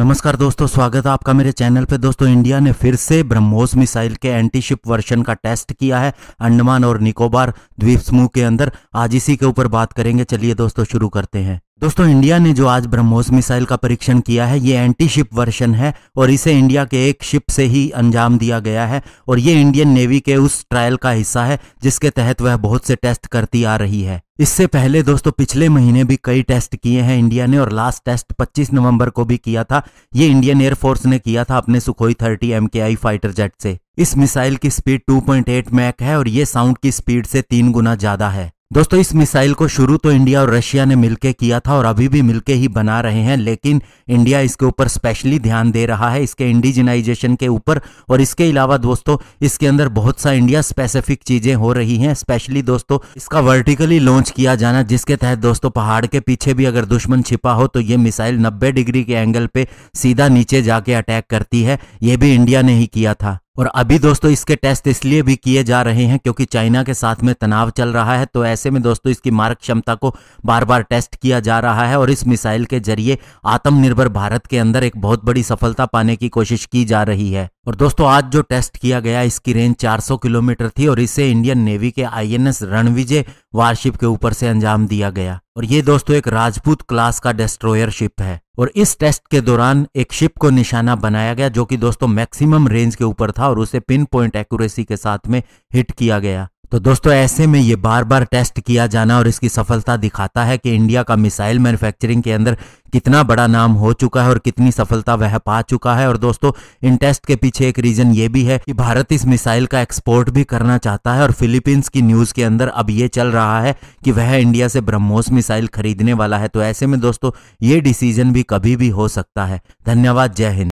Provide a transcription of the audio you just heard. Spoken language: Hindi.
नमस्कार दोस्तों, स्वागत है आपका मेरे चैनल पे। दोस्तों, इंडिया ने फिर से ब्रह्मोस मिसाइल के एंटी शिप का टेस्ट किया है, अंडमान और निकोबार द्वीप समूह के अंदर। आज इसी के ऊपर बात करेंगे। चलिए दोस्तों, शुरू करते हैं। दोस्तों, इंडिया ने जो आज ब्रह्मोस मिसाइल का परीक्षण किया है, ये एंटी शिप वर्शन है और इसे इंडिया के एक शिप से ही अंजाम दिया गया है और ये इंडियन नेवी के उस ट्रायल का हिस्सा है जिसके तहत वह बहुत से टेस्ट करती आ रही है। इससे पहले दोस्तों, पिछले महीने भी कई टेस्ट किए हैं इंडिया ने और लास्ट टेस्ट 25 नवंबर को भी किया था। ये इंडियन एयरफोर्स ने किया था अपने सुखोई 30 एम फाइटर जेट से। इस मिसाइल की स्पीड 2.8 मैक है और ये साउंड की स्पीड से तीन गुना ज़्यादा है। दोस्तों, इस मिसाइल को शुरू तो इंडिया और रशिया ने मिलकर किया था और अभी भी मिलकर ही बना रहे हैं, लेकिन इंडिया इसके ऊपर स्पेशली ध्यान दे रहा है, इसके इंडिजिनाइजेशन के ऊपर। और इसके अलावा दोस्तों, इसके अंदर बहुत सा इंडिया स्पेसिफिक चीज़ें हो रही हैं। स्पेशली दोस्तों, इसका वर्टिकली लॉन्च किया जाना, जिसके तहत दोस्तों, पहाड़ के पीछे भी अगर दुश्मन छिपा हो तो ये मिसाइल नब्बे डिग्री के एंगल पे सीधा नीचे जाके अटैक करती है। ये भी इंडिया ने ही किया था। और अभी दोस्तों इसके टेस्ट इसलिए भी किए जा रहे हैं क्योंकि चाइना के साथ में तनाव चल रहा है तो ऐसे में दोस्तों इसकी मारक क्षमता को बार बार टेस्ट किया जा रहा है और इस मिसाइल के ज़रिए आत्मनिर्भर भारत के अंदर एक बहुत बड़ी सफलता पाने की कोशिश की जा रही है। और दोस्तों आज जो टेस्ट किया गया, इसकी रेंज 400 किलोमीटर थी और इसे इंडियन नेवी के आईएनएस रणविजय वारशिप के ऊपर से अंजाम दिया गया। और ये दोस्तों एक राजपूत क्लास का डेस्ट्रॉयर शिप है। और इस टेस्ट के दौरान एक शिप को निशाना बनाया गया, जो कि दोस्तों मैक्सिमम रेंज के ऊपर था और उसे पिन पॉइंट एक्यूरेसी के साथ में हिट किया गया। तो दोस्तों, ऐसे में ये बार बार टेस्ट किया जाना और इसकी सफलता दिखाता है कि इंडिया का मिसाइल मैन्युफैक्चरिंग के अंदर कितना बड़ा नाम हो चुका है और कितनी सफलता वह पा चुका है। और दोस्तों, इन टेस्ट के पीछे एक रीजन ये भी है कि भारत इस मिसाइल का एक्सपोर्ट भी करना चाहता है और फिलीपींस की न्यूज़ के अंदर अब ये चल रहा है कि वह इंडिया से ब्रह्मोस मिसाइल खरीदने वाला है। तो ऐसे में दोस्तों, ये डिसीज़न भी कभी भी हो सकता है। धन्यवाद, जय हिंद।